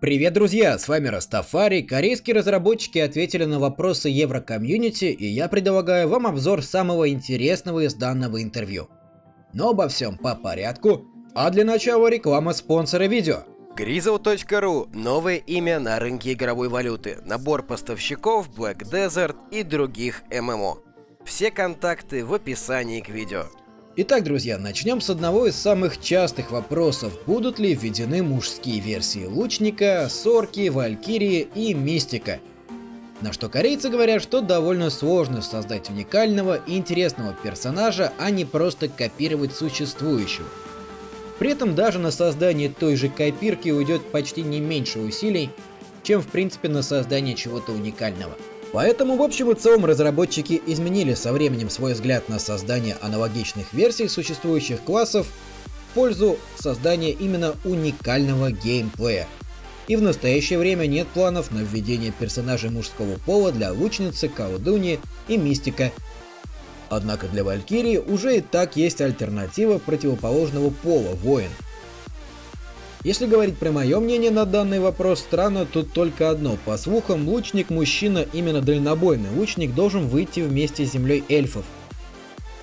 Привет, друзья! С вами Растафари. Корейские разработчики ответили на вопросы Еврокомьюнити, и я предлагаю вам обзор самого интересного из данного интервью. Но обо всем по порядку. А для начала реклама спонсора видео. Grizzle.ru – новое имя на рынке игровой валюты, набор поставщиков, Black Desert и других ММО. Все контакты в описании к видео. Итак, друзья, начнем с одного из самых частых вопросов. Будут ли введены мужские версии Лучника, Сорки, Валькирии и Мистика? На что корейцы говорят, что довольно сложно создать уникального и интересного персонажа, а не просто копировать существующего. При этом даже на создание той же копирки уйдет почти не меньше усилий, чем в принципе на создание чего-то уникального. Поэтому в общем и целом разработчики изменили со временем свой взгляд на создание аналогичных версий существующих классов в пользу создания именно уникального геймплея. И в настоящее время нет планов на введение персонажей мужского пола для лучницы, колдуни и мистика. Однако для Валькирии уже и так есть альтернатива противоположного пола – воин – если говорить про мое мнение на данный вопрос, странно тут только одно. По слухам, лучник-мужчина, именно дальнобойный лучник, должен выйти вместе с землей эльфов.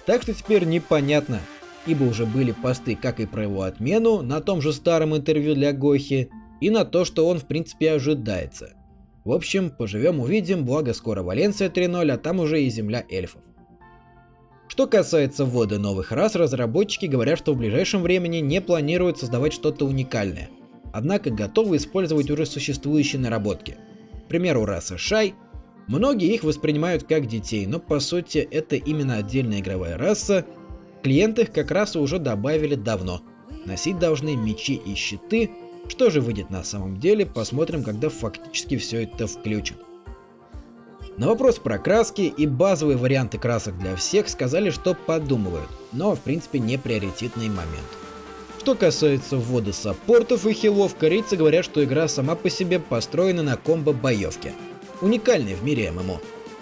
Так что теперь непонятно, ибо уже были посты как и про его отмену на том же старом интервью для Гохи, и на то, что он в принципе ожидается. В общем, поживем увидим, благо скоро Валенция 3.0, а там уже и земля эльфов. Что касается ввода новых рас, разработчики говорят, что в ближайшем времени не планируют создавать что-то уникальное. Однако готовы использовать уже существующие наработки. К примеру, раса Шай. Многие их воспринимают как детей, но по сути это именно отдельная игровая раса. Клиенты их как раз уже добавили давно. Носить должны мечи и щиты. Что же выйдет на самом деле, посмотрим, когда фактически все это включат. На вопрос про краски и базовые варианты красок для всех сказали, что подумывают, но в принципе не приоритетный момент. Что касается ввода саппортов и хилов, корейцы говорят, что игра сама по себе построена на комбо-боевке, уникальной в мире ММО,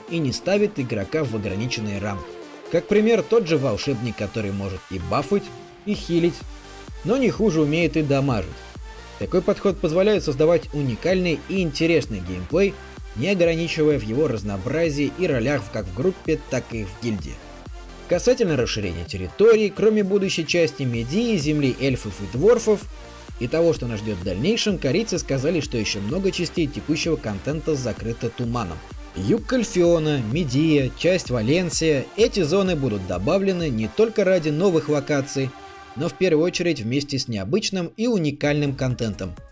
и не ставит игрока в ограниченные рамки. Как пример, тот же волшебник, который может и бафать, и хилить, но не хуже умеет и дамажить. Такой подход позволяет создавать уникальный и интересный геймплей, не ограничивая в его разнообразии и ролях как в группе, так и в гильдии. Касательно расширения территорий, кроме будущей части Медии, земли эльфов и дворфов, и того, что нас ждет в дальнейшем, корейцы сказали, что еще много частей текущего контента закрыто туманом. Юг Кальфиона, Медия, часть Валенсия – эти зоны будут добавлены не только ради новых локаций, но в первую очередь вместе с необычным и уникальным контентом –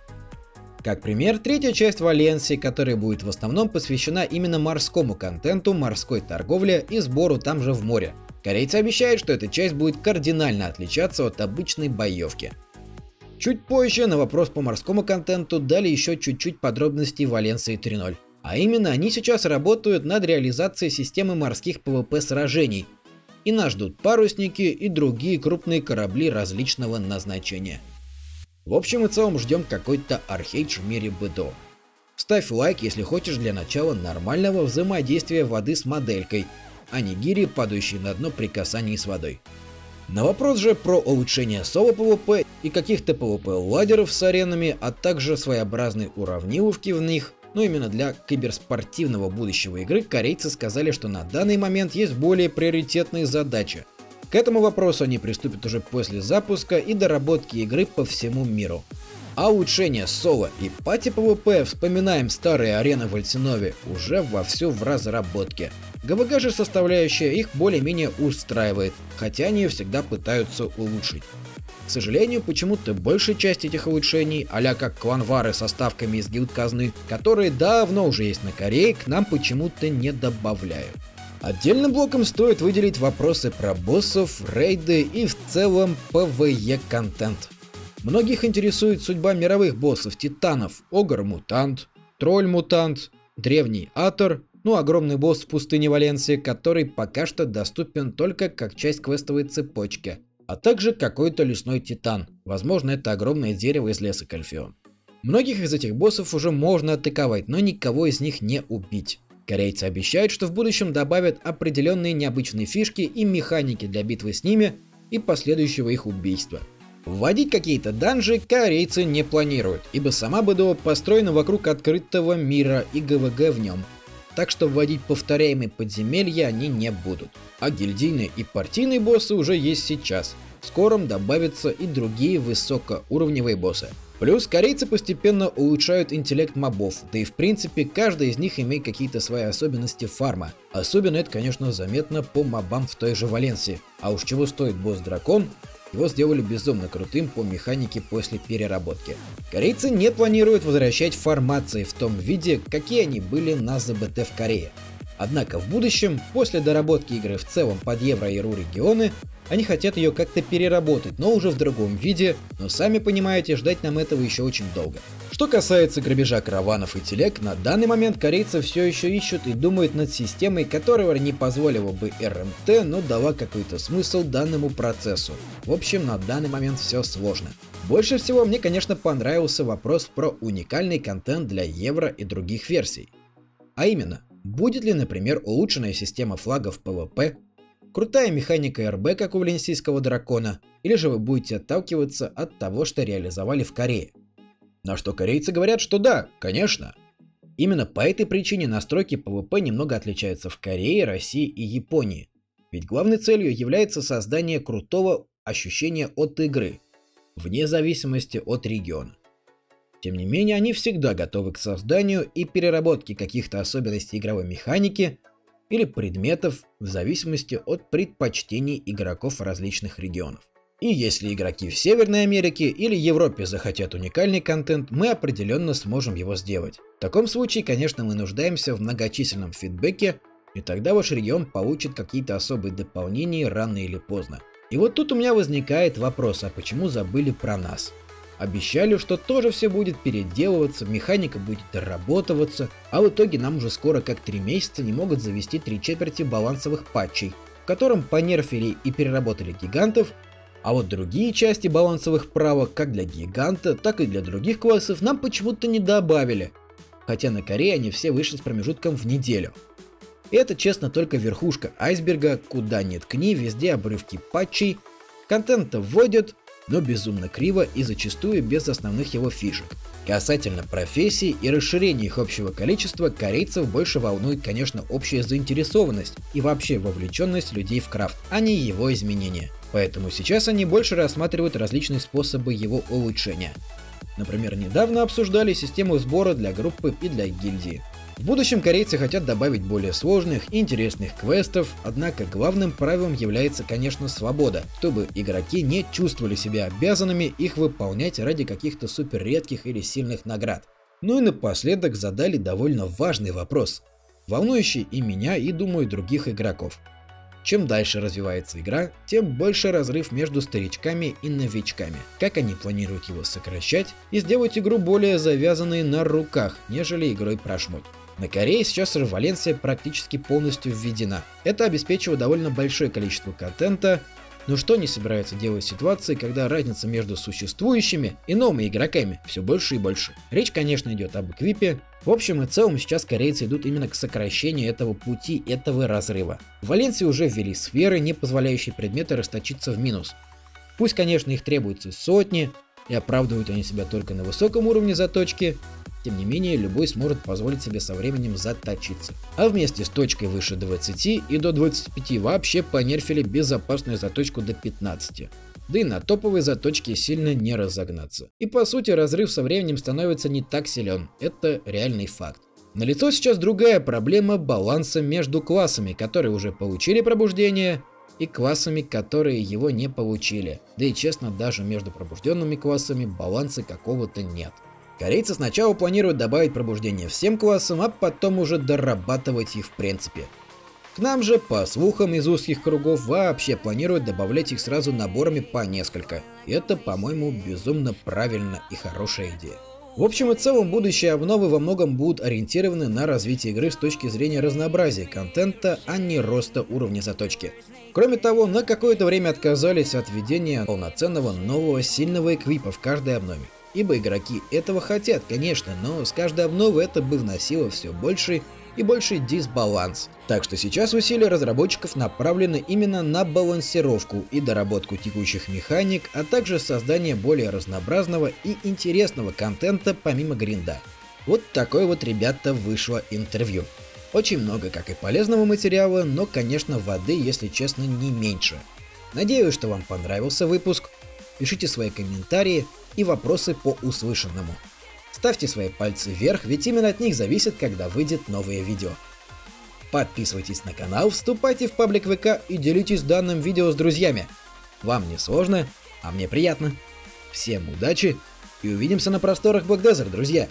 как пример, третья часть Валенсии, которая будет в основном посвящена именно морскому контенту, морской торговле и сбору там же в море. Корейцы обещают, что эта часть будет кардинально отличаться от обычной боевки. Чуть позже на вопрос по морскому контенту дали еще чуть-чуть подробностей Валенсии 3.0. А именно, они сейчас работают над реализацией системы морских PvP сражений. И нас ждут парусники и другие крупные корабли различного назначения. В общем и целом ждем какой-то архейдж в мире BDO. Ставь лайк, если хочешь для начала нормального взаимодействия воды с моделькой, а не гири, падающие на дно при касании с водой. На вопрос же про улучшение соло PvP и каких-то ПВП ladder ов с аренами, а также своеобразной уравниловки в них, но именно для киберспортивного будущего игры корейцы сказали, что на данный момент есть более приоритетные задачи – к этому вопросу они приступят уже после запуска и доработки игры по всему миру. А улучшение соло и пати PvP, вспоминаем старые арены в Альтинове, уже вовсю в разработке. ГВГ же составляющая их более-менее устраивает, хотя они ее всегда пытаются улучшить. К сожалению, почему-то большая часть этих улучшений, а как кланвары со ставками из гилд казны, которые давно уже есть на Корее, к нам почему-то не добавляют. Отдельным блоком стоит выделить вопросы про боссов, рейды и в целом PvE контент. Многих интересует судьба мировых боссов титанов, Огр-мутант, Тролль-мутант, Древний Атор, ну огромный босс в пустыне Валенсии, который пока что доступен только как часть квестовой цепочки, а также какой-то лесной титан, возможно это огромное дерево из леса Кальфион. Многих из этих боссов уже можно атаковать, но никого из них не убить. Корейцы обещают, что в будущем добавят определенные необычные фишки и механики для битвы с ними, и последующего их убийства. Вводить какие-то данжи корейцы не планируют, ибо сама БДО построена вокруг открытого мира и ГВГ в нем. Так что вводить повторяемые подземелья они не будут. А гильдийные и партийные боссы уже есть сейчас. В скором добавятся и другие высокоуровневые боссы. Плюс корейцы постепенно улучшают интеллект мобов, да и в принципе каждый из них имеет какие-то свои особенности фарма. Особенно это, конечно, заметно по мобам в той же Валенсии. А уж чего стоит босс-дракон, его сделали безумно крутым по механике после переработки. Корейцы не планируют возвращать формации в том виде, какие они были на ЗБТ в Корее. Однако в будущем, после доработки игры в целом под Евро и РУ регионы, они хотят ее как-то переработать, но уже в другом виде, но сами понимаете, ждать нам этого еще очень долго. Что касается грабежа караванов и телег, на данный момент корейцы все еще ищут и думают над системой, которая не позволила бы РМТ, но дала какой-то смысл данному процессу. В общем, на данный момент все сложно. Больше всего мне, конечно, понравился вопрос про уникальный контент для Евро и других версий. А именно, будет ли, например, улучшенная система флагов PvP, крутая механика РБ, как у Валенсийского дракона, или же вы будете отталкиваться от того, что реализовали в Корее. На что корейцы говорят, что да, конечно. Именно по этой причине настройки PvP немного отличаются в Корее, России и Японии. Ведь главной целью является создание крутого ощущения от игры, вне зависимости от региона. Тем не менее, они всегда готовы к созданию и переработке каких-то особенностей игровой механики или предметов в зависимости от предпочтений игроков различных регионов. И если игроки в Северной Америке или Европе захотят уникальный контент, мы определенно сможем его сделать. В таком случае, конечно, мы нуждаемся в многочисленном фидбэке, и тогда ваш регион получит какие-то особые дополнения рано или поздно. И вот тут у меня возникает вопрос, а почему забыли про нас? Обещали, что тоже все будет переделываться, механика будет доработываться, а в итоге нам уже скоро как 3 месяца не могут завести три четверти балансовых патчей, в котором понерфили и переработали гигантов, а вот другие части балансовых правок как для гиганта, так и для других классов нам почему-то не добавили, хотя на Корее они все вышли с промежутком в неделю. И это честно только верхушка айсберга, куда нет кни, везде обрывки патчей, контента вводят, но безумно криво и зачастую без основных его фишек. Касательно профессий и расширения их общего количества, корейцев больше волнует, конечно, общая заинтересованность и вообще вовлеченность людей в крафт, а не его изменения. Поэтому сейчас они больше рассматривают различные способы его улучшения. Например, недавно обсуждали систему сбора для группы и для гильдии. В будущем корейцы хотят добавить более сложных и интересных квестов, однако главным правилом является, конечно, свобода, чтобы игроки не чувствовали себя обязанными их выполнять ради каких-то супер редких или сильных наград. Ну и напоследок задали довольно важный вопрос, волнующий и меня, и, думаю, других игроков. Чем дальше развивается игра, тем больше разрыв между старичками и новичками. Как они планируют его сокращать и сделать игру более завязанной на руках, нежели игрой про шмот. На Корее сейчас револенция практически полностью введена. Это обеспечивает довольно большое количество контента, но что не собираются делать в ситуации, когда разница между существующими и новыми игроками все больше и больше? Речь, конечно, идет об эквипе. В общем и целом сейчас корейцы идут именно к сокращению этого пути, этого разрыва. В Валенсии уже ввели сферы, не позволяющие предметы расточиться в минус. Пусть, конечно, их требуется сотни, и оправдывают они себя только на высоком уровне заточки, тем не менее, любой сможет позволить себе со временем заточиться. А вместе с точкой выше 20 и до 25 вообще понерфили безопасную заточку до 15 да и на топовой заточке сильно не разогнаться. И по сути разрыв со временем становится не так силен, это реальный факт. Налицо сейчас другая проблема баланса между классами, которые уже получили пробуждение, и классами, которые его не получили. Да и честно, даже между пробужденными классами баланса какого-то нет. Корейцы сначала планируют добавить пробуждение всем классам, а потом уже дорабатывать их в принципе. К нам же, по слухам из узких кругов, вообще планируют добавлять их сразу наборами по несколько. И это, по-моему, безумно правильно и хорошая идея. В общем и целом, будущие обновы во многом будут ориентированы на развитие игры с точки зрения разнообразия контента, а не роста уровня заточки. Кроме того, на какое-то время отказались от введения полноценного нового сильного эквипа в каждой обнове ибо игроки этого хотят, конечно, но с каждой обновы это бы вносило все больше и больший дисбаланс. Так что сейчас усилия разработчиков направлены именно на балансировку и доработку текущих механик, а также создание более разнообразного и интересного контента помимо гринда. Вот такое вот, ребята, вышло интервью. Очень много как и полезного материала, но, конечно, воды, если честно, не меньше. Надеюсь, что вам понравился выпуск. Пишите свои комментарии и вопросы по услышанному. Ставьте свои пальцы вверх, ведь именно от них зависит, когда выйдет новое видео. Подписывайтесь на канал, вступайте в паблик ВК и делитесь данным видео с друзьями. Вам не сложно, а мне приятно. Всем удачи и увидимся на просторах Desert, друзья!